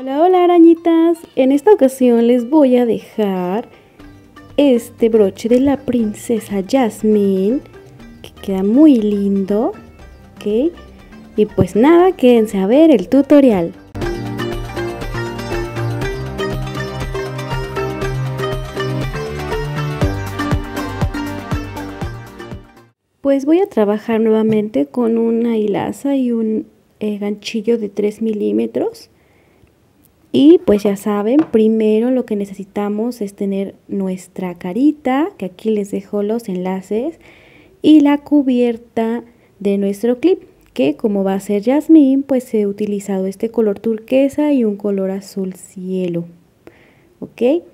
Hola, hola arañitas. En esta ocasión les voy a dejar este broche de la princesa Jasmine que queda muy lindo. ¿Ok? Y pues nada, quédense a ver el tutorial. Pues voy a trabajar nuevamente con una hilaza y un eh, ganchillo de 3 milímetros y pues ya saben, primero lo que necesitamos es tener nuestra carita, que aquí les dejo los enlaces, y la cubierta de nuestro clip, que como va a ser Jasmine, pues he utilizado este color turquesa y un color azul cielo. ¿Ok?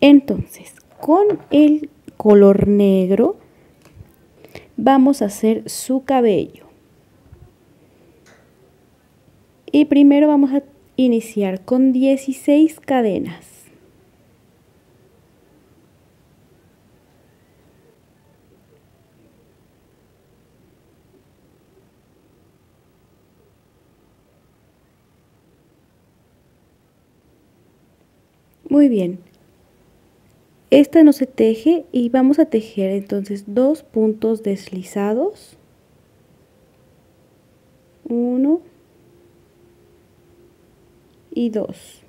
Entonces, con el color negro vamos a hacer su cabello. Y primero vamos a iniciar con 16 cadenas. Muy bien. Esta no se teje y vamos a tejer entonces dos puntos deslizados. Uno y 2.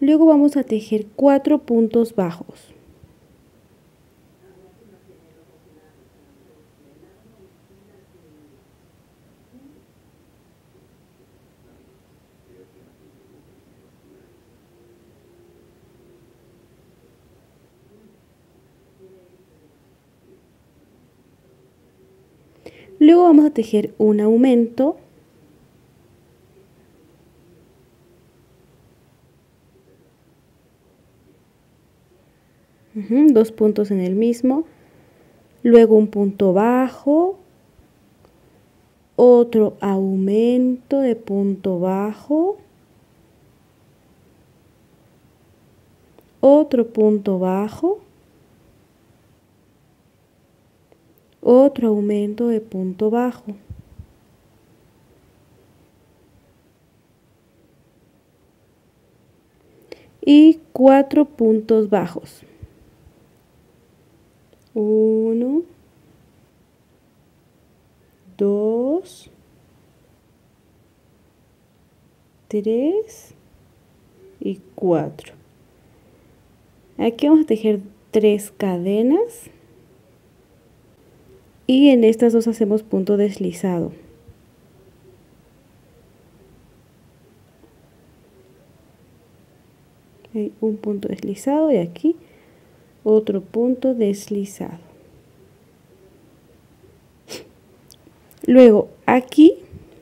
Luego vamos a tejer cuatro puntos bajos. Luego vamos a tejer un aumento dos puntos en el mismo, luego un punto bajo, otro aumento de punto bajo, otro punto bajo, otro aumento de punto bajo. y cuatro puntos bajos. 1, 2, 3 y 4. Aquí vamos a tejer tres cadenas y en estas dos hacemos punto deslizado. Hay un punto deslizado y aquí otro punto deslizado. Luego aquí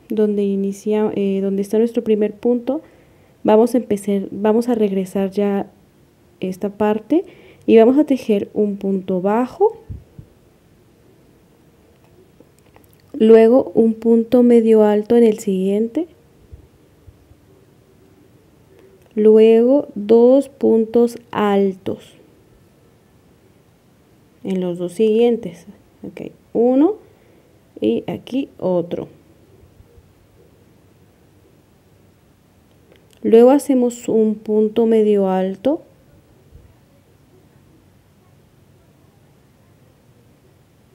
donde inicia, eh, donde está nuestro primer punto, vamos a empezar, vamos a regresar ya esta parte y vamos a tejer un punto bajo, luego un punto medio alto en el siguiente, luego dos puntos altos en los dos siguientes. Uno y aquí otro. Luego hacemos un punto medio alto.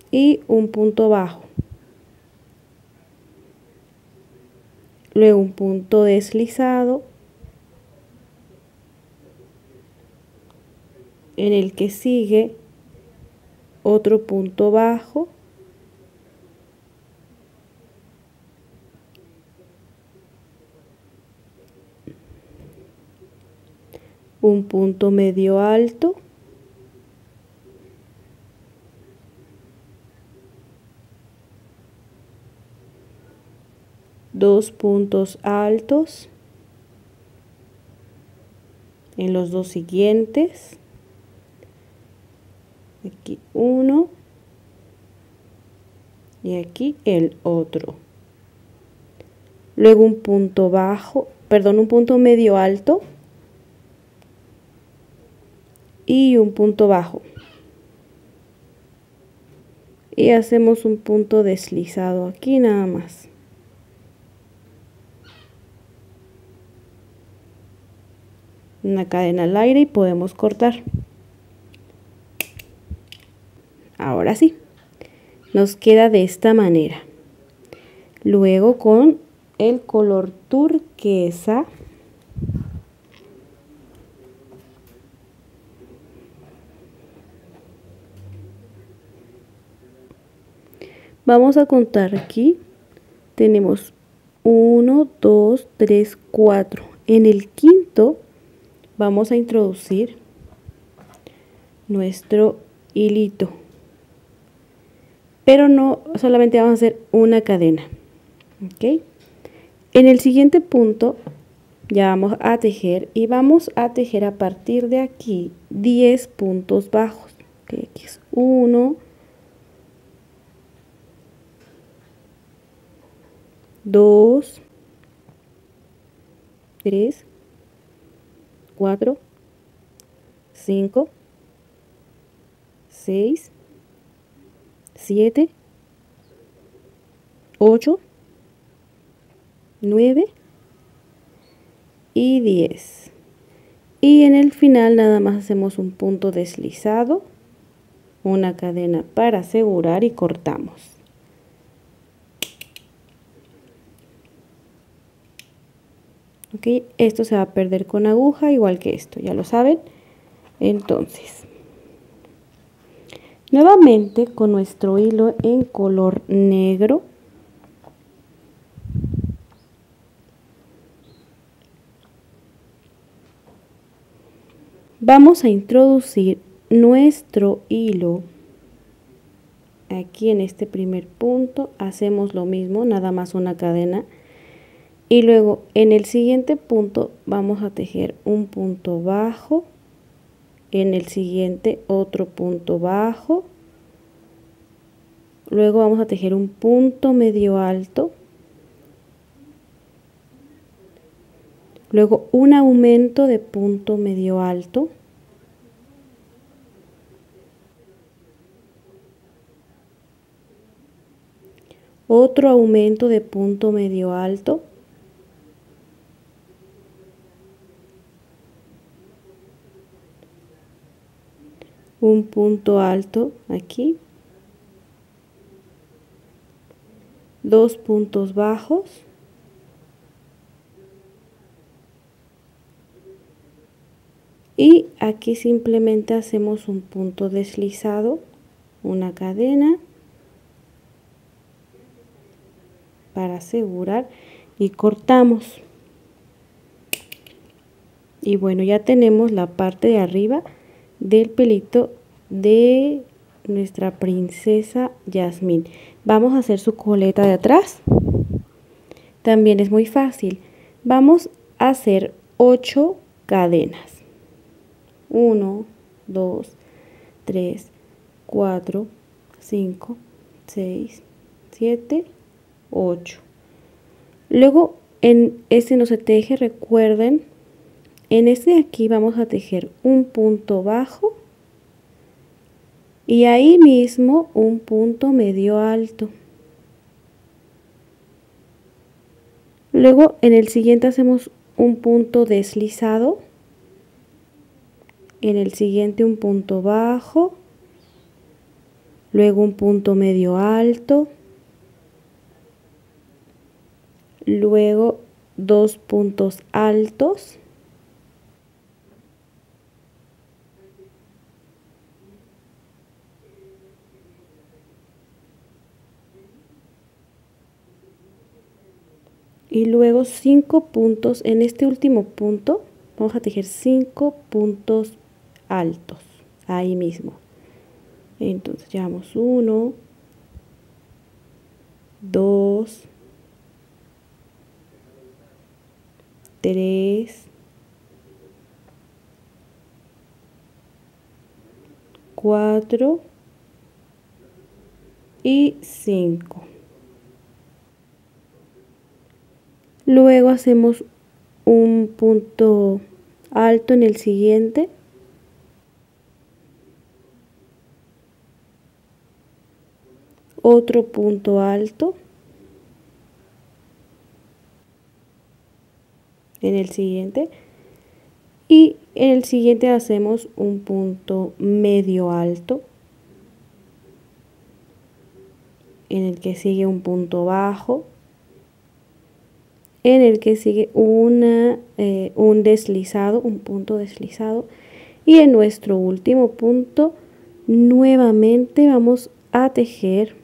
Y un punto bajo. Luego un punto deslizado. En el que sigue otro punto bajo, un punto medio alto, dos puntos altos en los dos siguientes aquí uno y aquí el otro. Luego un punto bajo, perdón, un punto medio alto y un punto bajo. Y hacemos un punto deslizado aquí nada más. Una cadena al aire y podemos cortar. Ahora sí, nos queda de esta manera. Luego con el color turquesa Vamos a contar aquí. Tenemos 1, 2, 3, 4. En el quinto vamos a introducir nuestro hilito. Pero no solamente vamos a hacer una cadena. ¿Ok? En el siguiente punto ya vamos a tejer y vamos a tejer a partir de aquí 10 puntos bajos. ¿okay? Aquí es 1, 2, 3, 4, 5, 6, 7, 8, 9 y 10. Y en el final nada más hacemos un punto deslizado, una cadena para asegurar y cortamos. esto se va a perder con aguja igual que esto ya lo saben entonces nuevamente con nuestro hilo en color negro. Vamos a introducir nuestro hilo aquí en este primer punto. Hacemos lo mismo nada más una cadena. Y luego en el siguiente punto vamos a tejer un punto bajo en el siguiente otro punto bajo. Luego vamos a tejer un punto medio alto. Luego un aumento de punto medio alto. Otro aumento de punto medio alto un punto alto aquí, dos puntos bajos, y aquí simplemente hacemos un punto deslizado, una cadena para asegurar y cortamos. Y bueno, ya tenemos la parte de arriba del pelito de nuestra princesa Yasmín. Vamos a hacer su coleta de atrás. También es muy fácil. Vamos a hacer 8 cadenas. 1, 2, 3, 4, 5, 6, 7, 8. Luego en este no se teje, recuerden en este de aquí vamos a tejer un punto bajo y ahí mismo un punto medio alto. Luego en el siguiente hacemos un punto deslizado. En el siguiente un punto bajo. Luego un punto medio alto. Luego dos puntos altos. Y luego cinco puntos en este último punto. Vamos a tejer cinco puntos altos ahí mismo. Entonces llevamos uno dos tres cuatro y cinco Luego hacemos un punto alto en el siguiente. Otro punto alto. En el siguiente. y en el siguiente hacemos un punto medio alto en el que sigue un punto bajo en el que sigue una, eh, un deslizado, un punto deslizado. Y en nuestro último punto nuevamente vamos a tejer.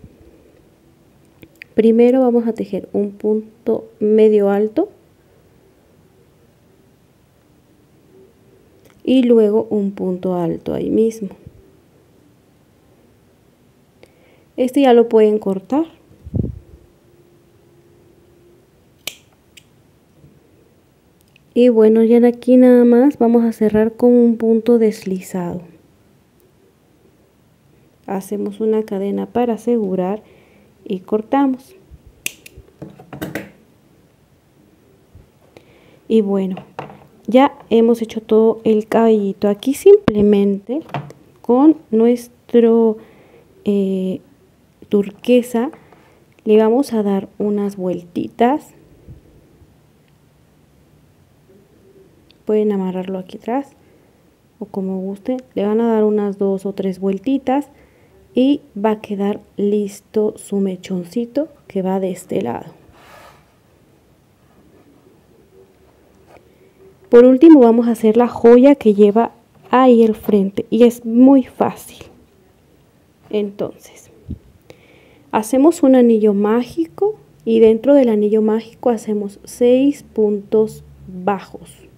Primero vamos a tejer un punto medio alto. Y luego un punto alto ahí mismo. Este ya lo pueden cortar y bueno ya aquí nada más vamos a cerrar con un punto deslizado. Hacemos una cadena para asegurar y cortamos. Y bueno ya hemos hecho todo el cabellito aquí simplemente con nuestro eh, turquesa. Le vamos a dar unas vueltitas pueden amarrarlo aquí atrás o como guste. Le van a dar unas dos o tres vueltitas y va a quedar listo su mechoncito que va de este lado. Por último vamos a hacer la joya que lleva ahí el frente y es muy fácil. Entonces hacemos un anillo mágico y dentro del anillo mágico hacemos seis puntos bajos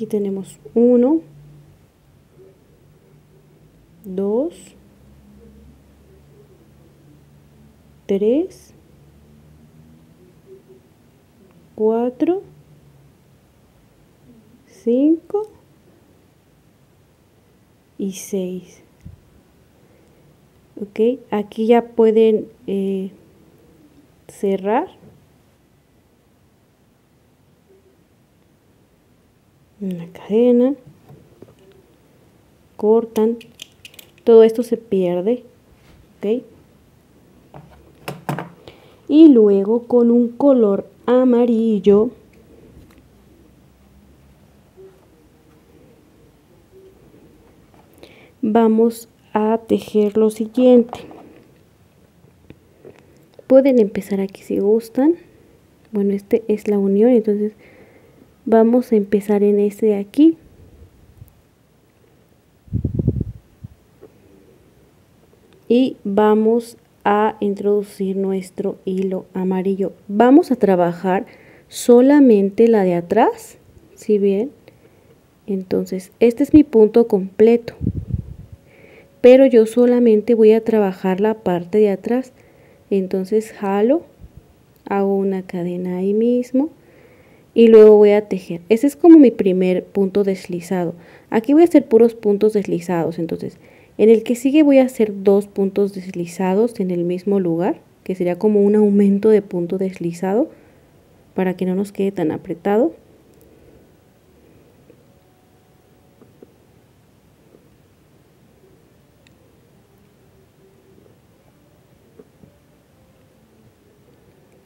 Aquí tenemos 1, 2, 3, 4, 5 y 6. Ok, aquí ya pueden eh, cerrar una cadena, cortan, todo esto se pierde, ¿ok? Y luego con un color amarillo, vamos a tejer lo siguiente. Pueden empezar aquí si gustan. Bueno, este es la unión, entonces vamos a empezar en este de aquí. Y vamos a introducir nuestro hilo amarillo. Vamos a trabajar solamente la de atrás si bien entonces este es mi punto completo. Pero yo solamente voy a trabajar la parte de atrás. Entonces jalo hago una cadena ahí mismo y luego voy a tejer. Ese es como mi primer punto deslizado. Aquí voy a hacer puros puntos deslizados, entonces en el que sigue voy a hacer dos puntos deslizados en el mismo lugar, que sería como un aumento de punto deslizado para que no nos quede tan apretado.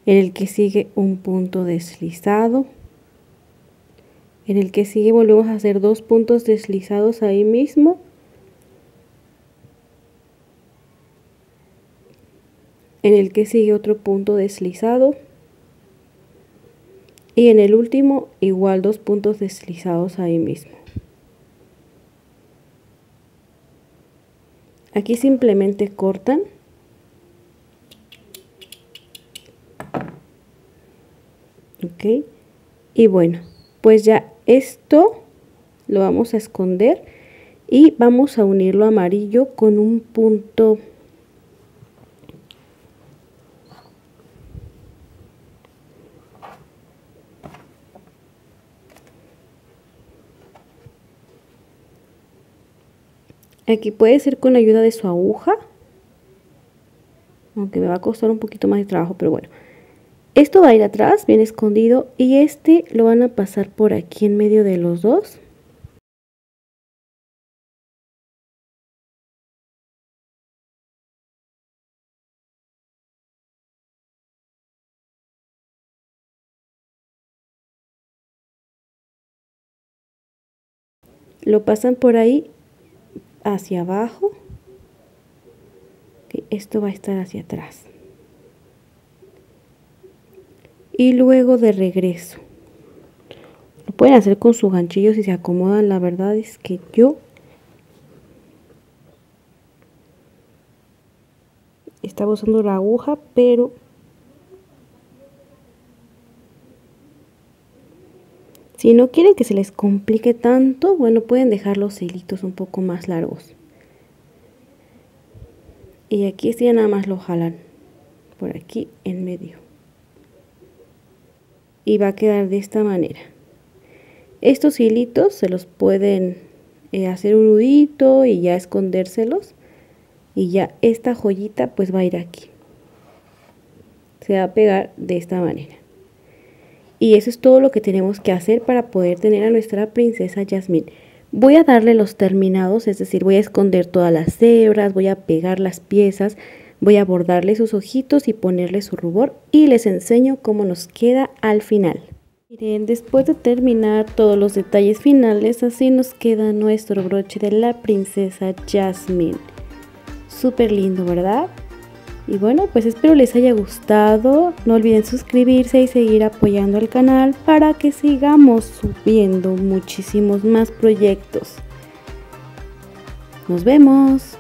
En el que sigue un punto deslizado. En el que sigue volvemos a hacer dos puntos deslizados ahí mismo. En el que sigue otro punto deslizado. Y en el último igual dos puntos deslizados ahí mismo. Aquí simplemente cortan ok y bueno pues ya esto lo vamos a esconder y vamos a unirlo amarillo con un punto Aquí puede ser con ayuda de su aguja. Aunque me va a costar un poquito más de trabajo, pero bueno. Esto va a ir atrás, bien escondido, y este lo van a pasar por aquí en medio de los dos. Lo pasan por ahí hacia abajo. Esto va a estar hacia atrás. Y luego de regreso. Lo pueden hacer con sus ganchillos si se acomodan. La verdad es que yo estaba usando la aguja, pero Si no quieren que se les complique tanto, bueno, pueden dejar los hilitos un poco más largos. Y aquí sí nada más lo jalan por aquí en medio. Y va a quedar de esta manera. Estos hilitos se los pueden eh, hacer un nudito y ya escondérselos. Y ya esta joyita pues va a ir aquí. Se va a pegar de esta manera. Y eso es todo lo que tenemos que hacer para poder tener a nuestra princesa Jasmine. Voy a darle los terminados, es decir, voy a esconder todas las hebras, voy a pegar las piezas, voy a bordarle sus ojitos y ponerle su rubor y les enseño cómo nos queda al final. Miren, después de terminar todos los detalles finales, así nos queda nuestro broche de la princesa Jasmine. Súper lindo, ¿verdad? Y bueno, pues espero les haya gustado. No olviden suscribirse y seguir apoyando al canal para que sigamos subiendo muchísimos más proyectos. Nos vemos.